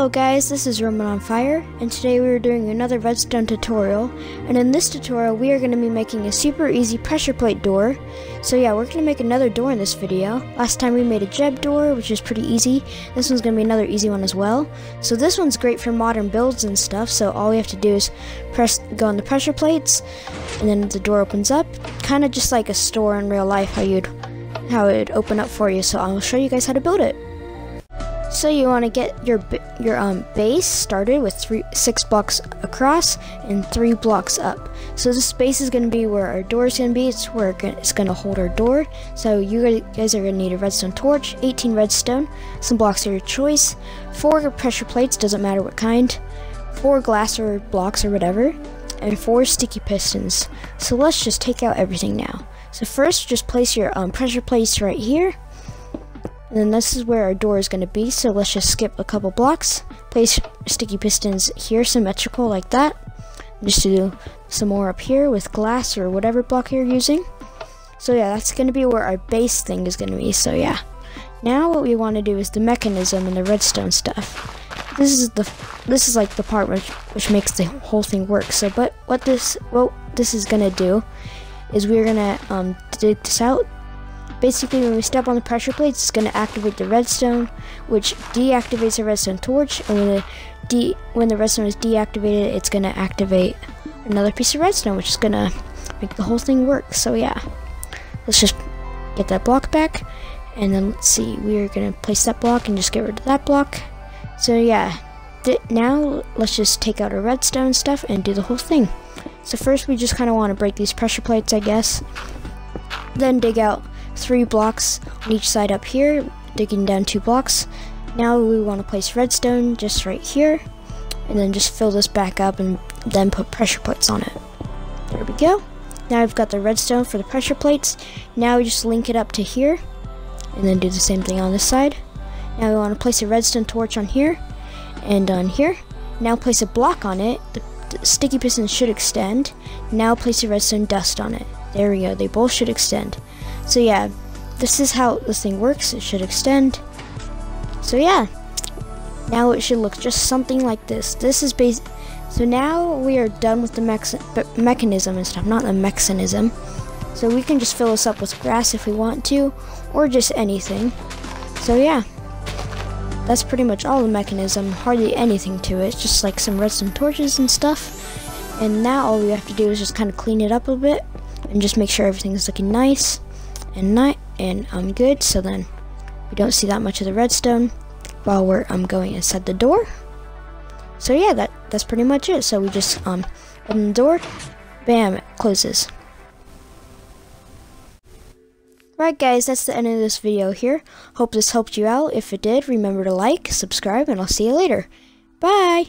Hello guys, this is Roman on Fire, and today we are doing another redstone tutorial, and in this tutorial we are going to be making a super easy pressure plate door. So yeah, we're going to make another door in this video. Last time we made a Jeb door, which is pretty easy. This one's going to be another easy one as well. So this one's great for modern builds and stuff, so all we have to do is press go on the pressure plates, and then the door opens up, kind of just like a store in real life, how you'd how it would open up for you. So I'll show you guys how to build it. So you want to get your your um, base started with three six blocks across and three blocks up. So this space is going to be where our door is going to be. It's where it's going to hold our door. So you guys are going to need a redstone torch, 18 redstone, some blocks of your choice, four pressure plates, doesn't matter what kind, four glass or blocks or whatever, and four sticky pistons. So let's just take out everything now. So first, just place your um, pressure plates right here. And then this is where our door is going to be, so let's just skip a couple blocks. Place sticky pistons here, symmetrical like that. Just do some more up here with glass or whatever block you're using. So yeah, that's going to be where our base thing is going to be, so yeah. Now what we want to do is the mechanism and the redstone stuff. This is the this is like the part which which makes the whole thing work. So but what this what this is going to do is we're going to um, dig this out Basically, when we step on the pressure plates, it's going to activate the redstone, which deactivates the redstone torch, and when the, de when the redstone is deactivated, it's going to activate another piece of redstone, which is going to make the whole thing work. So yeah, let's just get that block back, and then let's see, we're going to place that block and just get rid of that block. So yeah, now let's just take out our redstone stuff and do the whole thing. So first we just kind of want to break these pressure plates, I guess. Then dig out three blocks on each side up here, digging down two blocks. Now we want to place redstone just right here, and then just fill this back up and then put pressure plates on it. There we go. Now I've got the redstone for the pressure plates. Now we just link it up to here, and then do the same thing on this side. Now we want to place a redstone torch on here, and on here. Now place a block on it. The, the sticky piston should extend. Now place a redstone dust on it. There we go, they both should extend. So yeah, this is how this thing works. It should extend. So yeah, now it should look just something like this. This is base. So now we are done with the mechanism and stuff, not the mechanism. So we can just fill this up with grass if we want to, or just anything. So yeah, that's pretty much all the mechanism, hardly anything to it, just like some redstone torches and stuff. And now all we have to do is just kind of clean it up a bit, and just make sure everything's looking nice and night and I'm good so then we don't see that much of the redstone while we're um, going inside the door so yeah that that's pretty much it so we just um open the door bam it closes Right guys, that's the end of this video here. Hope this helped you out. If it did, remember to like, subscribe, and I'll see you later. Bye!